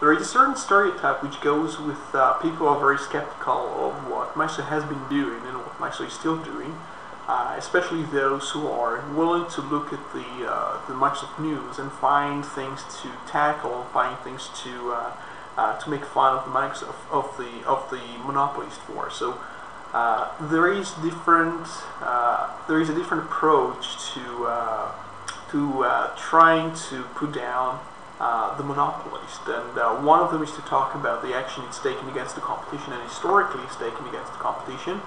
there is a certain stereotype which goes with uh, people are very skeptical of what Microsoft has been doing and what Microsoft is still doing, uh, especially those who are willing to look at the, uh, the Microsoft news and find things to tackle, find things to uh, uh, to make fun of the Microsoft of the of the monopolist for. So uh, there is different there is a different approach to to trying to put down uh, the monopolist. And uh, one of them is to talk about the action it's taken against the competition and historically it's taken against the competition.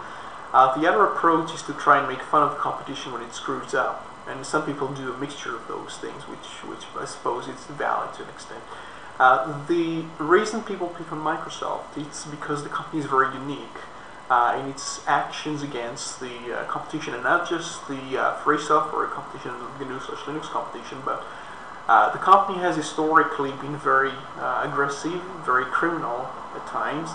Uh, the other approach is to try and make fun of the competition when it screws up. And some people do a mixture of those things, which, which I suppose is valid to an extent. Uh, the reason people pick on Microsoft is because the company is very unique. Uh, in its actions against the competition, and not just the free software competition, the GNU slash Linux competition, but uh, the company has historically been very uh, aggressive, very criminal at times,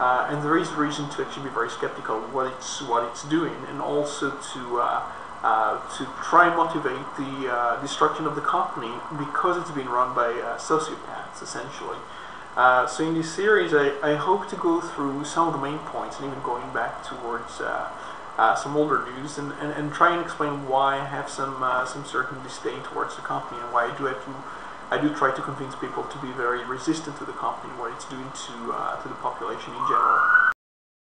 uh, and there is reason to actually be very skeptical of what it's what it's doing, and also to uh, uh, to try and motivate the destruction of the company because it's been run by sociopaths essentially. so in this series, I, I hope to go through some of the main points, and even going back towards uh, some older news and, and, and, try and explain why I have some uh, some certain disdain towards the company and why I do have to I do try to convince people to be very resistant to the company and what it's doing to uh, to the population in general.